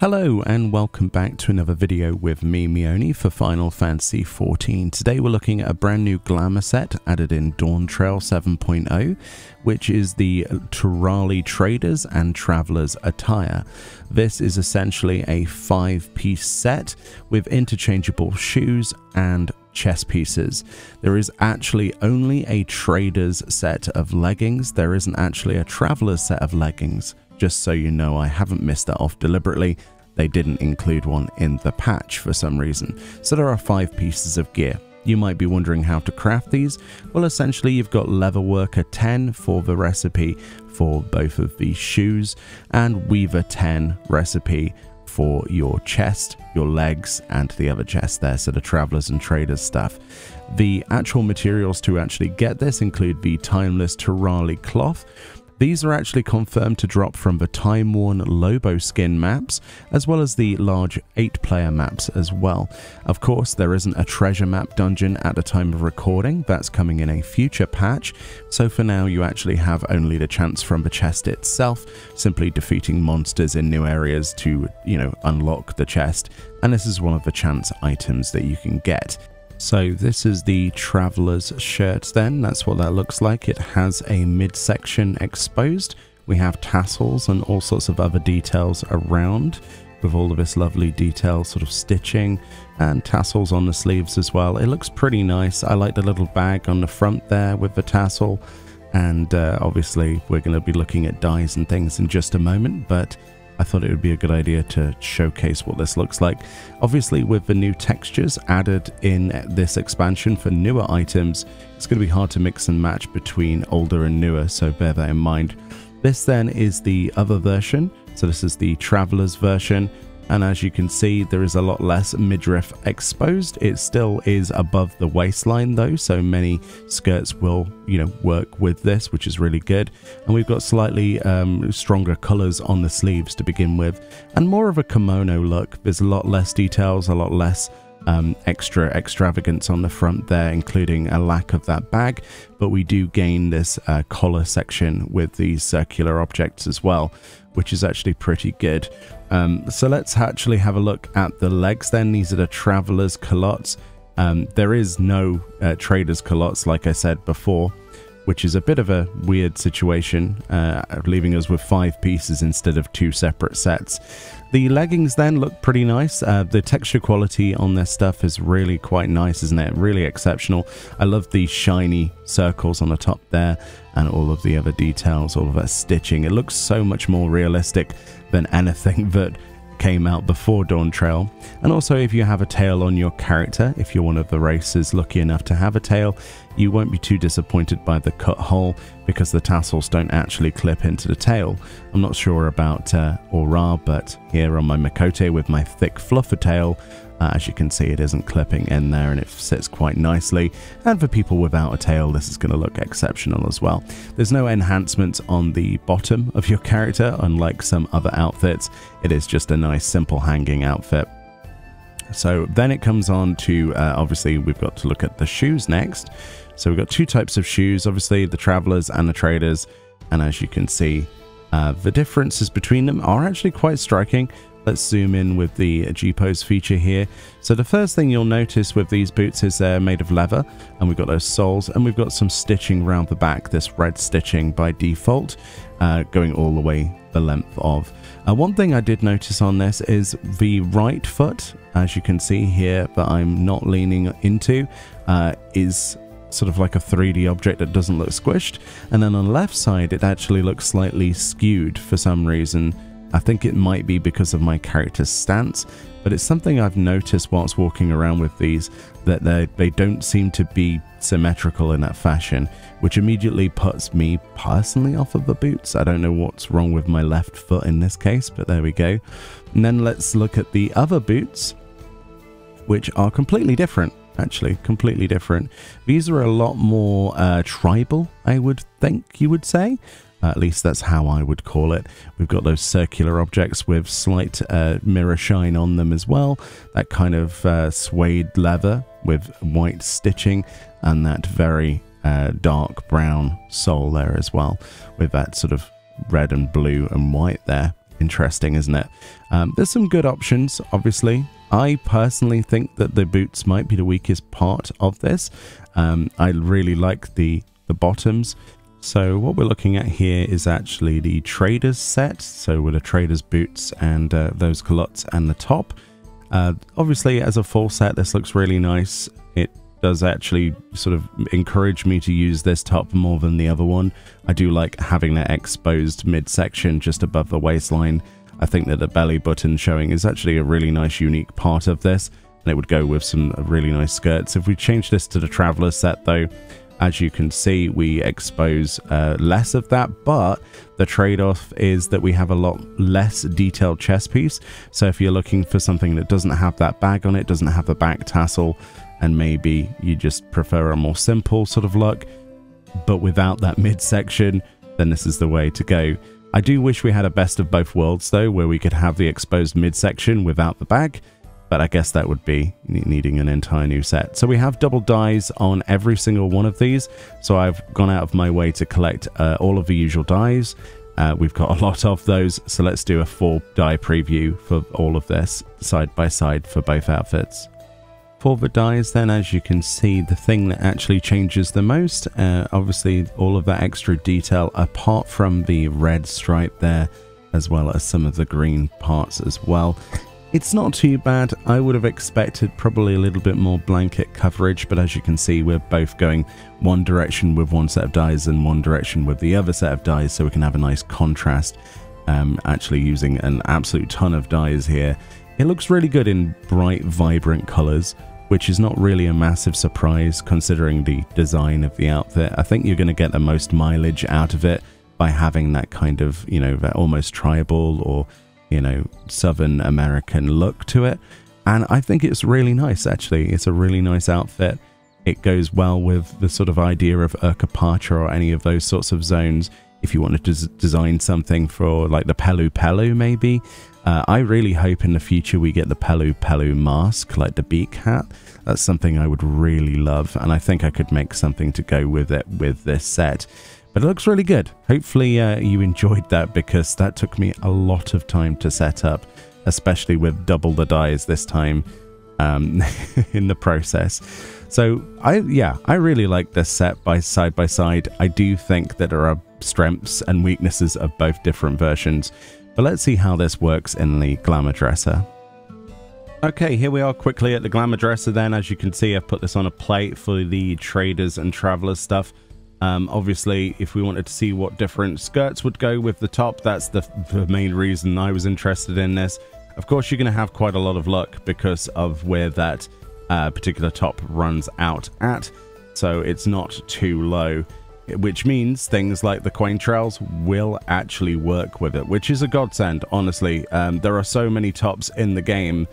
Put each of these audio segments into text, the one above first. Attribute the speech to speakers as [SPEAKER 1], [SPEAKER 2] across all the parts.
[SPEAKER 1] Hello and welcome back to another video with me, Meoni, for Final Fantasy XIV. Today we're looking at a brand new glamour set added in Dawntrail 7.0, which is the Turali Traders and Travelers attire. This is essentially a five-piece set with interchangeable shoes and chess pieces. There is actually only a trader's set of leggings. There isn't actually a traveler's set of leggings. Just so you know, I haven't missed that off deliberately. They didn't include one in the patch for some reason. So there are five pieces of gear. You might be wondering how to craft these. Well, essentially, you've got Leatherworker 10 for the recipe for both of these shoes, and Weaver 10 recipe for your chest, your legs, and the other chest there, so the travelers and traders stuff. The actual materials to actually get this include the timeless Turali cloth, these are actually confirmed to drop from the time-worn Loboskin maps, as well as the large 8-player maps as well. Of course, there isn't a treasure map dungeon at the time of recording, that's coming in a future patch, so for now you actually have only the chance from the chest itself, simply defeating monsters in new areas to, you know, unlock the chest, and this is one of the chance items that you can get. So this is the Traveler's shirt then, that's what that looks like. It has a midsection exposed. We have tassels and all sorts of other details around with all of this lovely detail sort of stitching and tassels on the sleeves as well. It looks pretty nice. I like the little bag on the front there with the tassel and uh, obviously we're going to be looking at dyes and things in just a moment but I thought it would be a good idea to showcase what this looks like. Obviously, with the new textures added in this expansion for newer items, it's going to be hard to mix and match between older and newer, so bear that in mind. This then is the other version, so this is the Traveler's version, and as you can see there is a lot less midriff exposed. It still is above the waistline though so many skirts will you know work with this which is really good. And we've got slightly um, stronger colors on the sleeves to begin with and more of a kimono look. There's a lot less details a lot less um, extra extravagance on the front there, including a lack of that bag, but we do gain this uh, collar section with these circular objects as well, which is actually pretty good. Um, so let's actually have a look at the legs then. These are the Traveler's culottes. Um, there is no uh, Trader's culottes, like I said before which is a bit of a weird situation, uh, leaving us with five pieces instead of two separate sets. The leggings then look pretty nice. Uh, the texture quality on their stuff is really quite nice, isn't it? Really exceptional. I love the shiny circles on the top there and all of the other details, all of that stitching. It looks so much more realistic than anything that came out before Dawntrail. And also, if you have a tail on your character, if you're one of the racers lucky enough to have a tail, you won't be too disappointed by the cut hole because the tassels don't actually clip into the tail. I'm not sure about uh, Au Ra, but here on my Miqo'te with my thick fluffer tail, uh, as you can see, it isn't clipping in there and it sits quite nicely. And for people without a tail, this is going to look exceptional as well. There's no enhancements on the bottom of your character, unlike some other outfits. It is just a nice, simple hanging outfit. So then it comes on to, uh, obviously, we've got to look at the shoes next. So we've got two types of shoes, obviously, the travelers and the traders. And as you can see, uh, the differences between them are actually quite striking. Let's zoom in with the G-pose feature here. So the first thing you'll notice with these boots is they're made of leather and we've got those soles and we've got some stitching around the back, this red stitching by default, uh, going all the way the length of. Uh, one thing I did notice on this is the right foot, as you can see here, that I'm not leaning into, uh, is sort of like a 3D object that doesn't look squished. And then on the left side, it actually looks slightly skewed for some reason. I think it might be because of my character's stance, but it's something I've noticed whilst walking around with these that they they don't seem to be symmetrical in that fashion, which immediately puts me personally off of the boots. I don't know what's wrong with my left foot in this case, but there we go. And then let's look at the other boots, which are completely different actually completely different these are a lot more uh, tribal i would think you would say at least that's how I would call it. We've got those circular objects with slight uh, mirror shine on them as well. That kind of uh, suede leather with white stitching and that very uh, dark brown sole there as well with that sort of red and blue and white there. interesting, isn't it? Um, there's some good options, obviously. I personally think that the boots might be the weakest part of this. Um, I really like the, the bottoms. So what we're looking at here is actually the trader's set. So with the trader's boots and uh, those culottes and the top. Uh, obviously, as a full set, this looks really nice. It does actually sort of encourage me to use this top more than the other one. I do like having that exposed midsection just above the waistline. I think that the belly button showing is actually a really nice unique part of this and it would go with some really nice skirts. If we change this to the traveler set though, as you can see, we expose uh, less of that, but the trade-off is that we have a lot less detailed chest piece. So if you're looking for something that doesn't have that bag on it, doesn't have the back tassel, and maybe you just prefer a more simple sort of look, but without that midsection, then this is the way to go. I do wish we had a best of both worlds though, where we could have the exposed midsection without the bag, but I guess that would be needing an entire new set. So we have double dyes on every single one of these, so I've gone out of my way to collect uh, all of the usual dyes. Uh, we've got a lot of those, so let's do a four dye preview for all of this side by side for both outfits. For the dyes then, as you can see, the thing that actually changes the most, uh, obviously all of that extra detail apart from the red stripe there, as well as some of the green parts as well. It's not too bad. I would have expected probably a little bit more blanket coverage, but as you can see, we're both going one direction with one set of dyes and one direction with the other set of dyes, so we can have a nice contrast. Um, actually using an absolute ton of dyes here. It looks really good in bright, vibrant colors, which is not really a massive surprise considering the design of the outfit. I think you're going to get the most mileage out of it by having that kind of, you know, that almost tribal or you know, Southern American look to it. And I think it's really nice, actually. It's a really nice outfit. It goes well with the sort of idea of Urqopacha or any of those sorts of zones. If you wanted to design something for like the Pelu Pelu, maybe. Uh, I really hope in the future we get the Pelu Pelu mask, like the beak hat. That's something I would really love, and I think I could make something to go with it with this set. But it looks really good. Hopefully uh, you enjoyed that because that took me a lot of time to set up, especially with double the dyes this time um, in the process. So I yeah, I really like this set by side by side. I do think that there are strengths and weaknesses of both different versions. But let's see how this works in the Glamour Dresser. Okay, here we are quickly at the Glamour Dresser then. As you can see, I've put this on a plate for the traders and travelers stuff. Um, obviously, if we wanted to see what different skirts would go with the top, that's the, the main reason I was interested in this. Of course, you're going to have quite a lot of luck because of where that uh, particular top runs out at. So it's not too low, which means things like the coin trails will actually work with it, which is a godsend, honestly. Um, there are so many tops in the game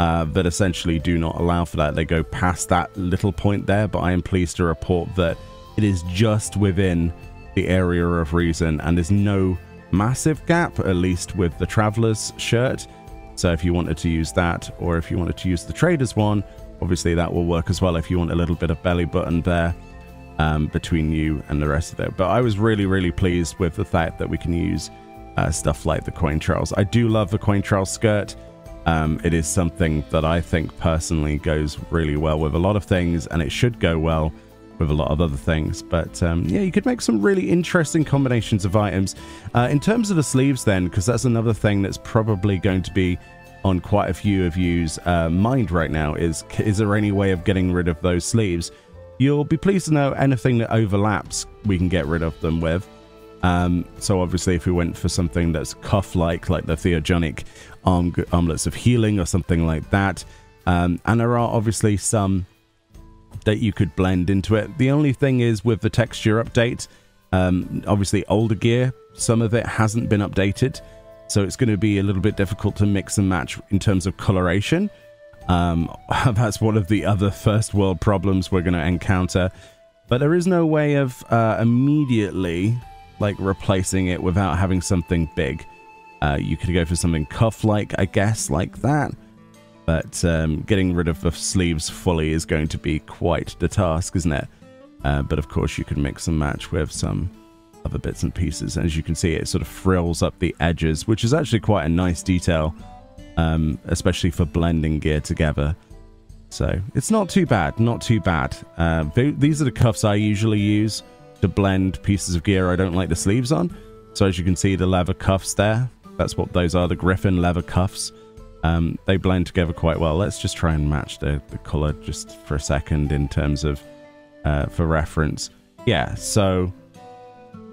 [SPEAKER 1] uh, that essentially do not allow for that. They go past that little point there, but I am pleased to report that it is just within the area of reason and there's no massive gap, at least with the Traveler's shirt. So if you wanted to use that or if you wanted to use the Trader's one, obviously that will work as well if you want a little bit of belly button there um, between you and the rest of it. But I was really, really pleased with the fact that we can use uh, stuff like the coin trails. I do love the coin trail skirt. Um, it is something that I think personally goes really well with a lot of things and it should go well with a lot of other things. But um, yeah, you could make some really interesting combinations of items. Uh, in terms of the sleeves, then, because that's another thing that's probably going to be on quite a few of you's uh, mind right now is is there any way of getting rid of those sleeves? You'll be pleased to know anything that overlaps, we can get rid of them with. Um, so obviously, if we went for something that's cuff-like, like the Theogonic arm armlets of healing or something like that, um, and there are obviously some that you could blend into it. The only thing is with the texture update, um, obviously older gear, some of it hasn't been updated. So it's going to be a little bit difficult to mix and match in terms of coloration. Um, that's one of the other first world problems we're going to encounter. But there is no way of uh, immediately like replacing it without having something big. Uh, you could go for something cuff-like, I guess, like that. But um, getting rid of the sleeves fully is going to be quite the task, isn't it? Uh, but of course, you can mix and match with some other bits and pieces. As you can see, it sort of frills up the edges, which is actually quite a nice detail, um, especially for blending gear together. So it's not too bad, not too bad. Uh, these are the cuffs I usually use to blend pieces of gear I don't like the sleeves on. So as you can see, the leather cuffs there, that's what those are, the Griffin leather cuffs. Um, they blend together quite well. Let's just try and match the, the color just for a second in terms of, uh, for reference. Yeah, so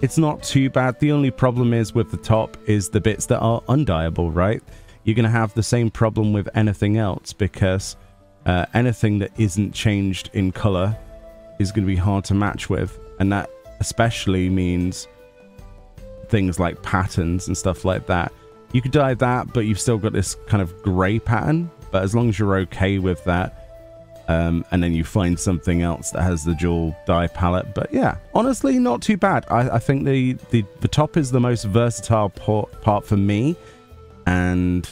[SPEAKER 1] it's not too bad. The only problem is with the top is the bits that are undyeable, right? You're going to have the same problem with anything else because uh, anything that isn't changed in color is going to be hard to match with. And that especially means things like patterns and stuff like that. You could dye that, but you've still got this kind of gray pattern. But as long as you're okay with that, um, and then you find something else that has the dual dye palette. But yeah, honestly, not too bad. I, I think the, the, the top is the most versatile part, part for me. And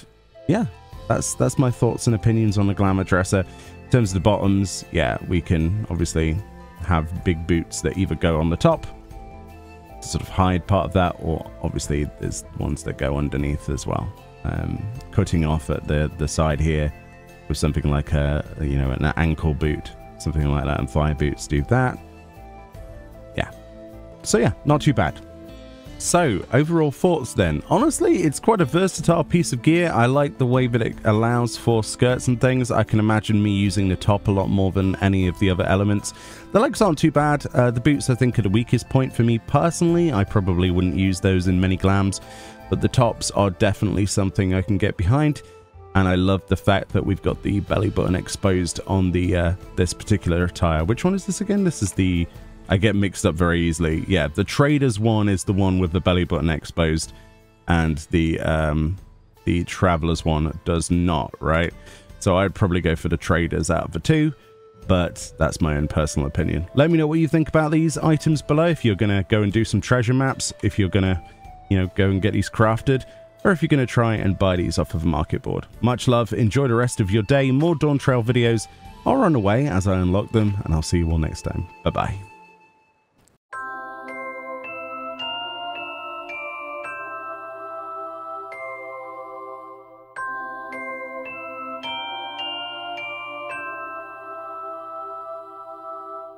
[SPEAKER 1] yeah, that's that's my thoughts and opinions on the Glamour Dresser. In terms of the bottoms, yeah, we can obviously have big boots that either go on the top to sort of hide part of that, or obviously there's ones that go underneath as well. Um, cutting off at the, the side here with something like a, you know, an ankle boot, something like that, and thigh boots do that. Yeah. So yeah, not too bad. So, overall thoughts then. Honestly, it's quite a versatile piece of gear. I like the way that it allows for skirts and things. I can imagine me using the top a lot more than any of the other elements. The legs aren't too bad. Uh, the boots, I think, are the weakest point for me personally. I probably wouldn't use those in many glams, but the tops are definitely something I can get behind. And I love the fact that we've got the belly button exposed on the uh, this particular attire. Which one is this again? This is the I get mixed up very easily. Yeah, the traders one is the one with the belly button exposed, and the um, the travelers one does not. Right, so I'd probably go for the traders out of the two, but that's my own personal opinion. Let me know what you think about these items below. If you're gonna go and do some treasure maps, if you're gonna, you know, go and get these crafted or if you're going to try and buy these off of a market board. Much love, enjoy the rest of your day. More Dawntrail videos are on the way as I unlock them, and I'll see you all next time. Bye bye.